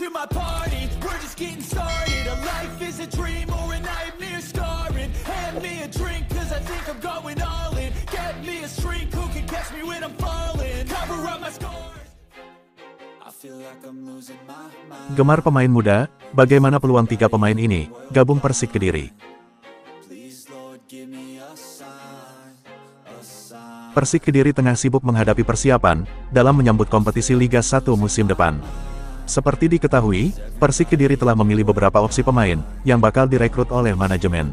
to my party. We're just getting started. A life is a dream or a nightmare scarring. Hand me a drink, cause I think I'm going all in. Get me a shrink who can catch me when I'm falling. Cover up my scars. Gemar pemain muda, bagaimana peluang tiga pemain ini gabung Persik Kediri? Persik Kediri tengah sibuk menghadapi persiapan dalam menyambut kompetisi Liga 1 musim depan. Seperti diketahui, Persik Kediri telah memilih beberapa opsi pemain yang bakal direkrut oleh manajemen.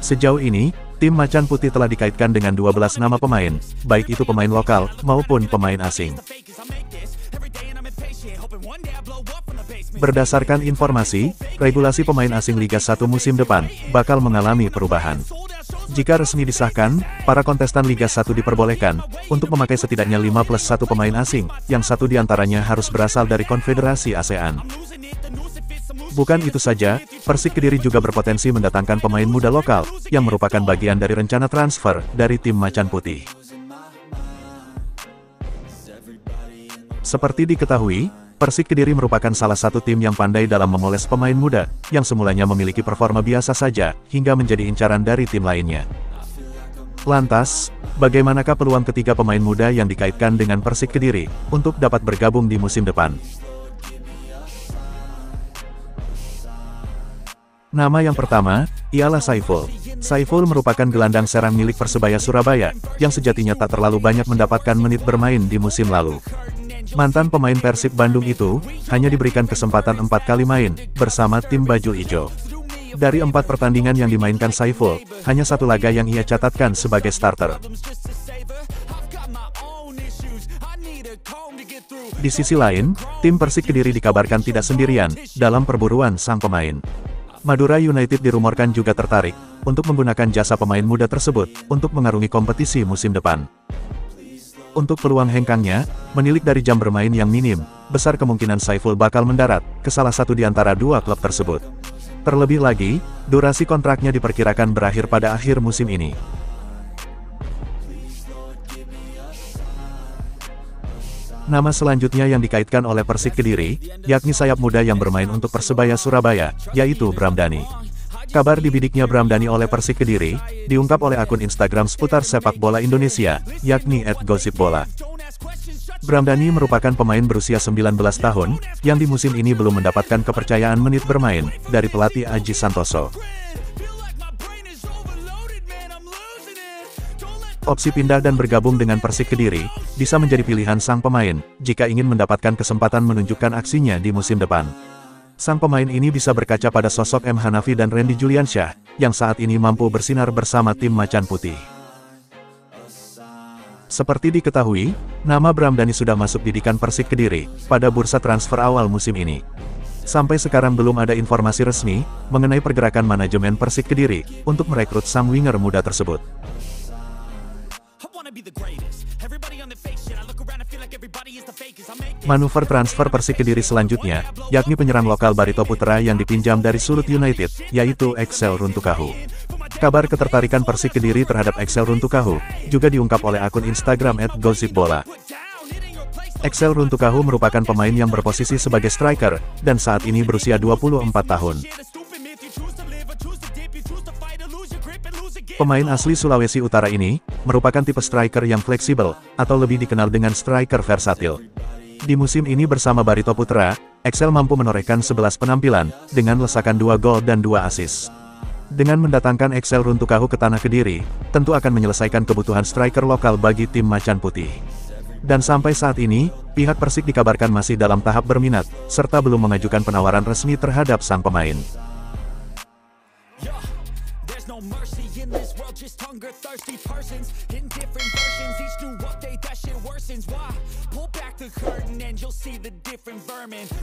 Sejauh ini, tim Macan Putih telah dikaitkan dengan 12 nama pemain, baik itu pemain lokal maupun pemain asing. Berdasarkan informasi, regulasi pemain asing Liga 1 musim depan bakal mengalami perubahan. Jika resmi disahkan, para kontestan Liga 1 diperbolehkan untuk memakai setidaknya 5 plus 1 pemain asing, yang satu di antaranya harus berasal dari Konfederasi ASEAN. Bukan itu saja, Persik Kediri juga berpotensi mendatangkan pemain muda lokal, yang merupakan bagian dari rencana transfer dari tim Macan Putih. Seperti diketahui, Persik Kediri merupakan salah satu tim yang pandai dalam memoles pemain muda, yang semulanya memiliki performa biasa saja, hingga menjadi incaran dari tim lainnya. Lantas, bagaimanakah peluang ketiga pemain muda yang dikaitkan dengan Persik Kediri, untuk dapat bergabung di musim depan? Nama yang pertama, ialah Saiful. Saiful merupakan gelandang serang milik Persebaya Surabaya, yang sejatinya tak terlalu banyak mendapatkan menit bermain di musim lalu. Mantan pemain Persib Bandung itu, hanya diberikan kesempatan empat kali main, bersama tim Bajul Ijo. Dari empat pertandingan yang dimainkan Saiful, hanya satu laga yang ia catatkan sebagai starter. Di sisi lain, tim Persik Kediri dikabarkan tidak sendirian, dalam perburuan sang pemain. Madura United dirumorkan juga tertarik, untuk menggunakan jasa pemain muda tersebut, untuk mengarungi kompetisi musim depan. Untuk peluang hengkangnya, menilik dari jam bermain yang minim, besar kemungkinan Saiful bakal mendarat, ke salah satu di antara dua klub tersebut. Terlebih lagi, durasi kontraknya diperkirakan berakhir pada akhir musim ini. Nama selanjutnya yang dikaitkan oleh Persik Kediri, yakni sayap muda yang bermain untuk Persebaya Surabaya, yaitu Bramdani. Kabar dibidiknya Bramdani oleh Persik Kediri, diungkap oleh akun Instagram seputar sepak bola Indonesia, yakni @gosipbola. Bramdani merupakan pemain berusia 19 tahun, yang di musim ini belum mendapatkan kepercayaan menit bermain, dari pelatih Aji Santoso. Opsi pindah dan bergabung dengan Persik Kediri, bisa menjadi pilihan sang pemain, jika ingin mendapatkan kesempatan menunjukkan aksinya di musim depan. Sang pemain ini bisa berkaca pada sosok M. Hanafi dan Randy Juliansyah, yang saat ini mampu bersinar bersama tim Macan Putih. Seperti diketahui, nama Bramdani sudah masuk didikan Persik Kediri, pada bursa transfer awal musim ini. Sampai sekarang belum ada informasi resmi, mengenai pergerakan manajemen Persik Kediri, untuk merekrut sang winger muda tersebut. Manuver transfer Persik Kediri selanjutnya, yakni penyerang lokal Barito Putra yang dipinjam dari Sulut United, yaitu Excel Runtukahu. Kabar ketertarikan Persik Kediri terhadap Excel Runtukahu, juga diungkap oleh akun Instagram @gosipbola. Excel Runtukahu merupakan pemain yang berposisi sebagai striker, dan saat ini berusia 24 tahun. Pemain asli Sulawesi Utara ini, merupakan tipe striker yang fleksibel, atau lebih dikenal dengan striker versatil. Di musim ini bersama Barito Putra, Excel mampu menorehkan 11 penampilan, dengan lesakan 2 gol dan 2 assist. Dengan mendatangkan Excel Runtukahu ke Tanah Kediri, tentu akan menyelesaikan kebutuhan striker lokal bagi tim Macan Putih. Dan sampai saat ini, pihak Persik dikabarkan masih dalam tahap berminat, serta belum mengajukan penawaran resmi terhadap sang pemain.